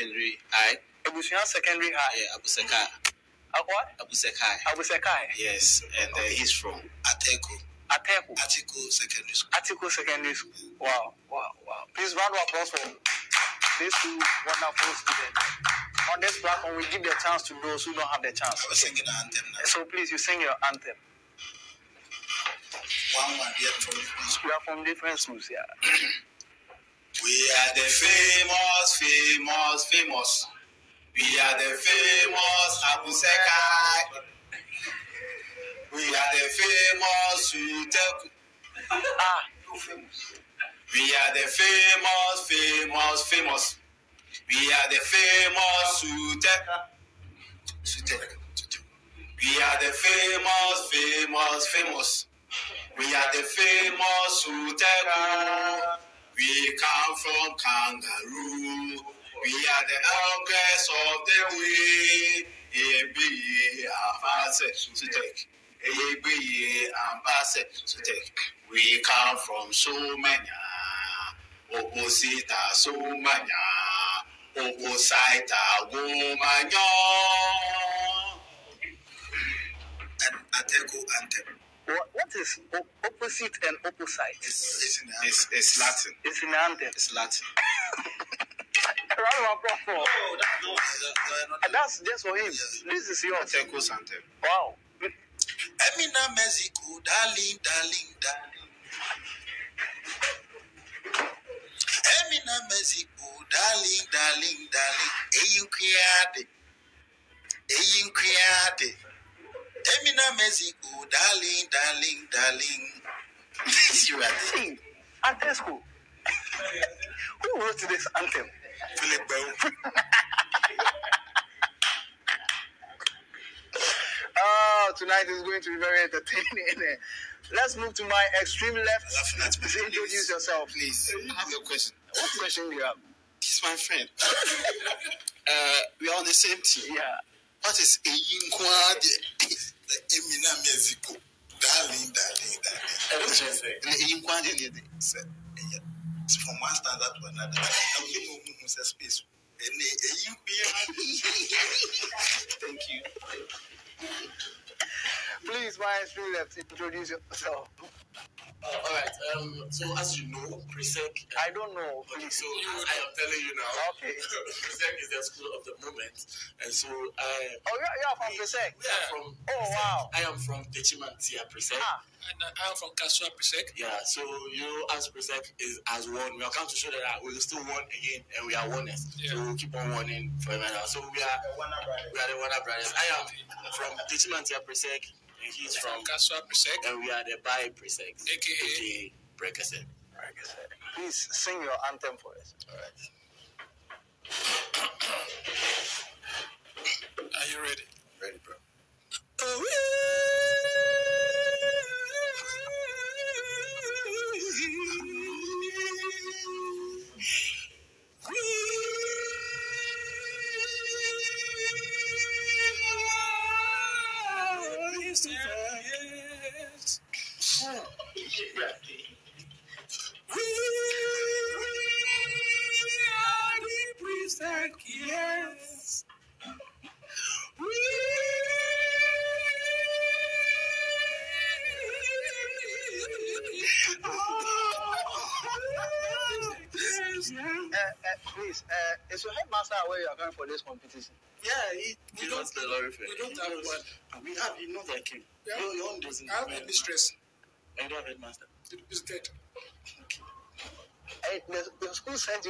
Secondary High. Ebusua Secondary High. Yeah, Abuseka. Uh, what? Abu Sekai. Abusekai. Yes, and uh, he's from Ateko. Ateku. Atiko Secondary School. Article Secondary School. Wow, wow, wow. Please round of applause for these two wonderful students. On this platform, we give the chance to those who don't have the chance. I was singing an anthem now. So please, you sing your anthem. One one here from We are from different schools, yeah. We are the famous, famous, famous. We are the famous Abu Sekai. We are the famous Uteku. Ah, We are the famous, famous, famous. We are the famous Uteku. Uteku. We are the famous, famous, famous. We are the famous Uteku. We come from kangaroo. We are the elders of the way. Ebi ambase take. Ebi ambase take. We come from Somanya. Opposite Somanya. Opposite Womanya. And Ateko anthem. what, what is opposite and opposite? It's, it's, it's Latin. It's in the anthem. It's Latin. Round of applause for. That's just for him. This is yours. Ateko's anthem. Wow. Emina Mexico, darling, darling, darling. Emina Mexico, darling, darling, darling. Eyin kriade, eyin kriade. Emina Mexico, darling, darling, darling. you are the Hey, anthem school. Who wrote this anthem? Philip Bell. Oh, tonight is going to be very entertaining. Let's move to my extreme left. Me. Please introduce yourself. Please, I have a question. What question do you have? He's my friend. uh, we are on the same team. Yeah. what is èyí nǹkan á dẹ̀. èmi mi ẹ̀sìn kò darling darling darling. ẹ̀rọ ṣe ń sẹ́. èyí nǹkan ni ẹ̀dẹ̀ sẹ́ from one standard to another ẹ̀rọ ṣe ń mú un sẹ́ space ẹ̀ni èyí ń pín á thank you. Please, Maestro, let's introduce yourself. Uh, all right. Um. So as you know, Presec. I don't know. Okay, Please. so I am telling you now. Okay. Presec is the school of the moment, and so I. Oh, you're, you're from Presec. We are from. Oh, wow. I am from Techimantia Presec. Ah, And I am from Kasoa Presec. Yeah. So you as Presec is as one. We are come to show that we will still won again, and we are winners. Yeah. So we'll keep on winning forever now. So we are. We are the Warner Brothers. I am from Techimantia Presec, and he's from. Kasoa Presec, And we are the Bai Presec. aka. aka Breakers. please sing your anthem for us. All right. Please, uh, is your headmaster aware you are going for this competition? Yeah, he We don't- we don't have one. We have, he knows I came. Yeah. Your, own doesn't I have have a And you have headmaster. It's dead. Uh, the, the school sent you